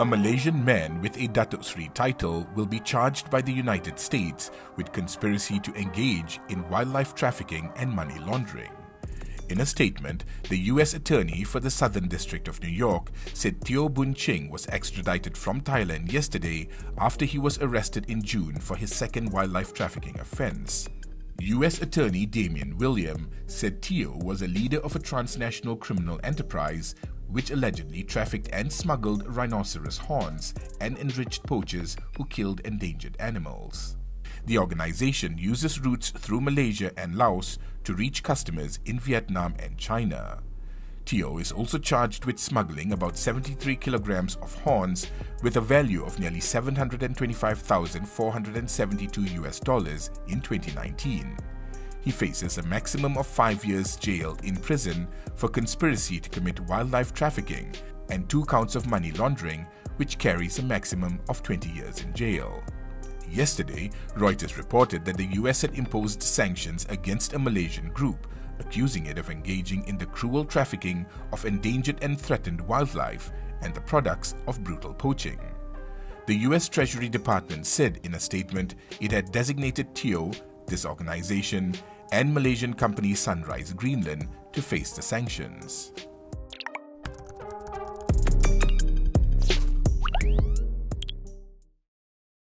A Malaysian man with a Datuk Seri title will be charged by the United States with conspiracy to engage in wildlife trafficking and money laundering. In a statement, the U.S. Attorney for the Southern District of New York said Teo Boon Ching was extradited from Thailand yesterday after he was arrested in June for his second wildlife trafficking offense. U.S. Attorney Damian William said Teo was a leader of a transnational criminal enterprise which allegedly trafficked and smuggled rhinoceros horns and enriched poachers who killed endangered animals. The organization uses routes through Malaysia and Laos to reach customers in Vietnam and China. Teo is also charged with smuggling about 73 kilograms of horns with a value of nearly 725,472 US dollars in 2019. He faces a maximum of 5 years jail in prison for conspiracy to commit wildlife trafficking and 2 counts of money laundering which carries a maximum of 20 years in jail. Yesterday, Reuters reported that the US had imposed sanctions against a Malaysian group, accusing it of engaging in the cruel trafficking of endangered and threatened wildlife and the products of brutal poaching. The US Treasury Department said in a statement it had designated Teo, this organization, and Malaysian company Sunrise Greenland to face the sanctions.